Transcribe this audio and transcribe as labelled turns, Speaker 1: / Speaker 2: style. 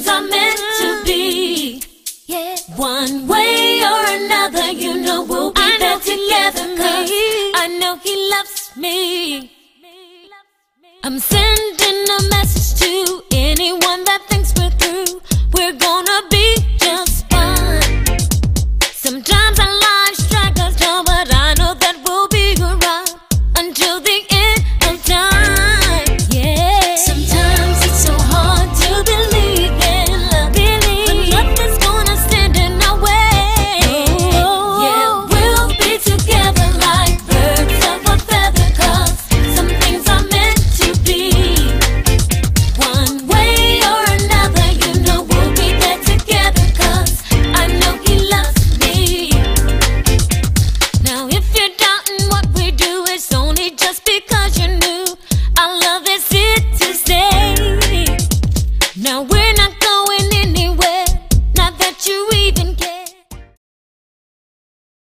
Speaker 1: things are meant to be.
Speaker 2: Yeah.
Speaker 1: One way or another, you know we'll be
Speaker 2: I
Speaker 1: there together, cause
Speaker 2: me.
Speaker 1: I know he loves me. I'm sending